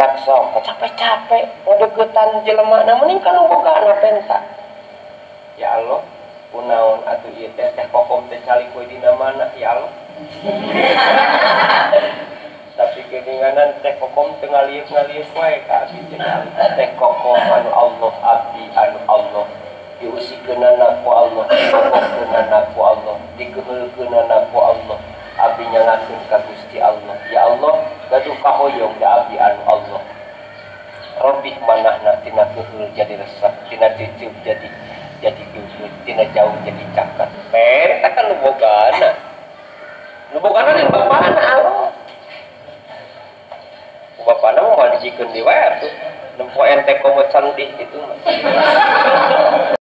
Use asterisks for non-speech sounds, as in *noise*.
tak sok. Capek-capek. Mau deketan jelema na mending kan boga na penta ya Allah kunaon atuh ieu teh teh kokom teh cali kue dina mana? Ya Allah *laughs* tapi keninganan teh kokom teh ngaliuk ngaliuk wae ka abdi jeung teh kokom anu Allah abdi anu Allah. Diusikeunana ku Allah dikokokeunana ku Allah dikeheulkeunana ku Allah. Abdi nyalakeun ka Gusti Allah. Ya Allah gaduh kahoyong da abdi anu Robih manahna tina keheul jadi resep tina cucup jadi jadi geut tina jauh jadi cakat men kan nu bogana nu bogana di bapana Allah bapana mah dijikeun di wae atuh nempo ente komo caludih gitu mah